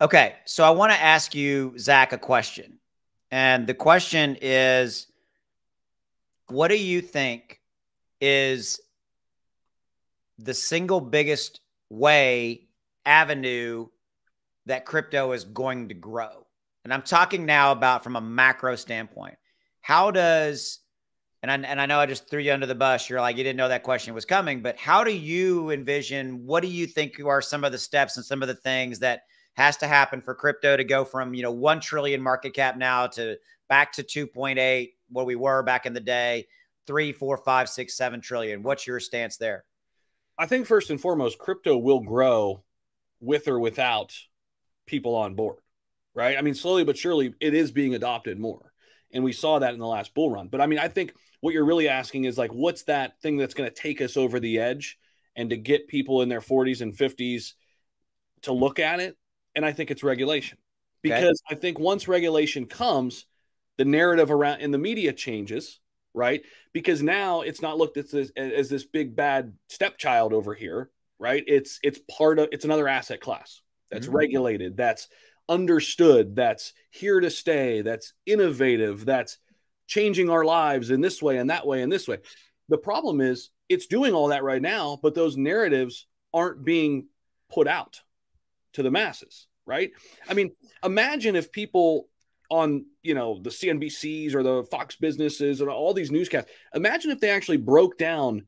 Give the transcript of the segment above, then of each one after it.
Okay, so I want to ask you, Zach, a question. And the question is what do you think is the single biggest way, avenue that crypto is going to grow? And I'm talking now about from a macro standpoint. How does and I, and I know I just threw you under the bus. You're like, you didn't know that question was coming, but how do you envision, what do you think are some of the steps and some of the things that has to happen for crypto to go from, you know, 1 trillion market cap now to back to 2.8, where we were back in the day, three, four, five, six, seven trillion. What's your stance there? I think first and foremost, crypto will grow with or without people on board, right? I mean, slowly but surely, it is being adopted more. And we saw that in the last bull run. But I mean, I think what you're really asking is like, what's that thing that's going to take us over the edge and to get people in their 40s and 50s to look at it? And I think it's regulation. Because okay. I think once regulation comes, the narrative around in the media changes, right? Because now it's not looked at as, as this big bad stepchild over here, right? It's it's part of it's another asset class that's mm-hmm. regulated, that's understood, that's here to stay, that's innovative, that's changing our lives in this way and that way and this way. The problem is it's doing all that right now, but those narratives aren't being put out to the masses, right? I mean, imagine if people on, you know, the CNBCs or the Fox businesses and all these newscasts, imagine if they actually broke down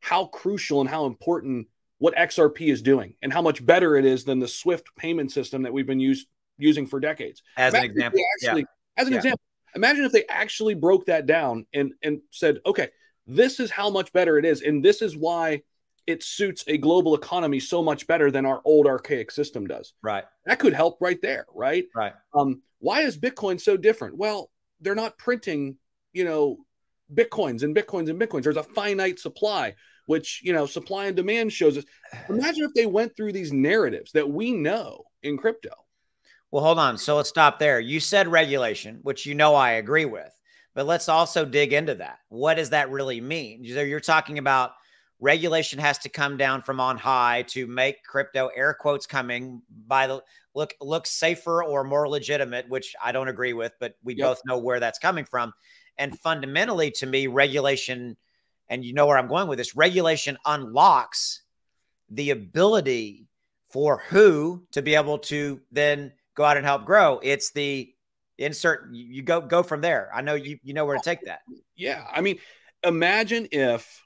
how crucial and how important what XRP is doing and how much better it is than the Swift payment system that we've been used, using for decades. As imagine an example. Actually, yeah. As an yeah. example, Imagine if they actually broke that down and and said, okay, this is how much better it is, and this is why it suits a global economy so much better than our old archaic system does. Right. That could help right there, right? Right. Um, why is Bitcoin so different? Well, they're not printing, you know, bitcoins and bitcoins and bitcoins. There's a finite supply, which you know, supply and demand shows us. Imagine if they went through these narratives that we know in crypto well, hold on. So let's stop there. You said regulation, which you know I agree with, but let's also dig into that. What does that really mean? You're talking about regulation has to come down from on high to make crypto air quotes coming by the look look safer or more legitimate, which I don't agree with, but we yep. both know where that's coming from. And fundamentally, to me, regulation, and you know where I'm going with this, regulation unlocks the ability for who to be able to then go out and help grow. It's the insert you go go from there. I know you you know where to take that. Yeah. I mean, imagine if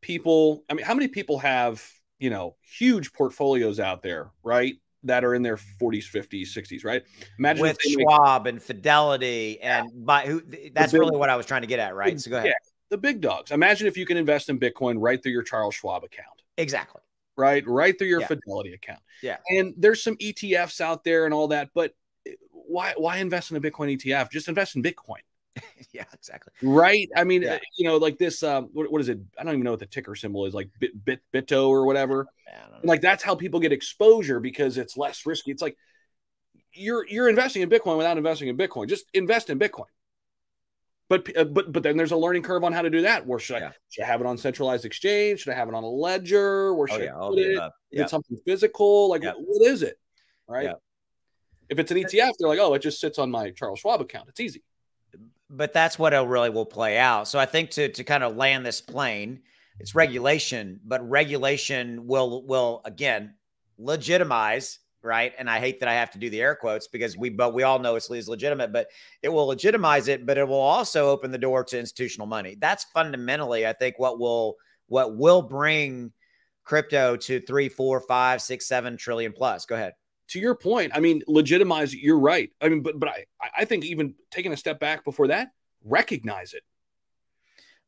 people, I mean, how many people have, you know, huge portfolios out there, right? That are in their 40s, 50s, 60s, right? Imagine with Schwab make, and Fidelity and by who that's big, really what I was trying to get at, right? So go ahead. Yeah, the big dogs. Imagine if you can invest in Bitcoin right through your Charles Schwab account. Exactly right? Right through your yeah. Fidelity account. Yeah. And there's some ETFs out there and all that, but why why invest in a Bitcoin ETF? Just invest in Bitcoin. yeah, exactly. Right. I mean, yeah. you know, like this. Um, what, what is it? I don't even know what the ticker symbol is. Like bit bit Bitto or whatever. Like that's how people get exposure because it's less risky. It's like you're you're investing in Bitcoin without investing in Bitcoin. Just invest in Bitcoin. But uh, but but then there's a learning curve on how to do that. Where should yeah. I should I have it on centralized exchange? Should I have it on a ledger? Where oh, should oh, yeah, I put it? Yep. Is something physical? Like yep. what is it? Right. If it's an ETF, they're like, oh, it just sits on my Charles Schwab account. It's easy. But that's what it really will play out. So I think to to kind of land this plane, it's regulation, but regulation will will again legitimize right? And I hate that I have to do the air quotes because we but we all know it's legitimate, but it will legitimize it, but it will also open the door to institutional money. That's fundamentally, I think, what will what will bring crypto to three, four, five, six, seven trillion plus. Go ahead. To your point, I mean, legitimize. You're right. I mean, but but I I think even taking a step back before that, recognize it.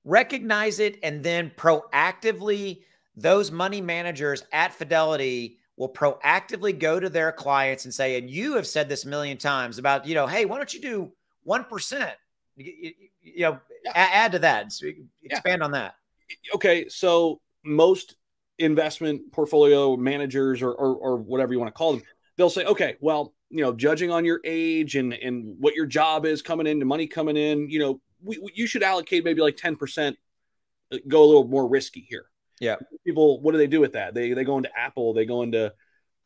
Recognize it, and then proactively, those money managers at Fidelity will proactively go to their clients and say, and you have said this a million times about, you know, hey, why don't you do 1%? You, you know, yeah. add to that, expand yeah. on that. Okay. So most investment portfolio managers or, or, or whatever you want to call them, they'll say, okay, well, you know, judging on your age and, and what your job is coming in, the money coming in, you know, we, we, you should allocate maybe like 10%, uh, go a little more risky here. Yeah. People, what do they do with that? They they go into Apple, they go into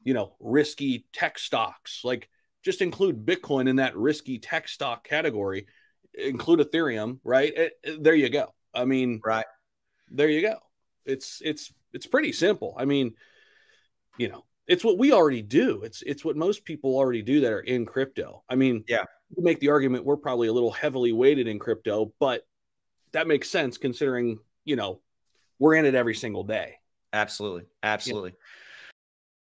you know, risky tech stocks. Like just include Bitcoin in that risky tech stock category, include Ethereum, right? It, it, there you go. I mean, right. There you go. It's it's it's pretty simple. I mean, you know, it's what we already do. It's it's what most people already do that are in crypto. I mean, yeah, make the argument we're probably a little heavily weighted in crypto, but that makes sense considering, you know, we're in it every single day. Absolutely. Absolutely.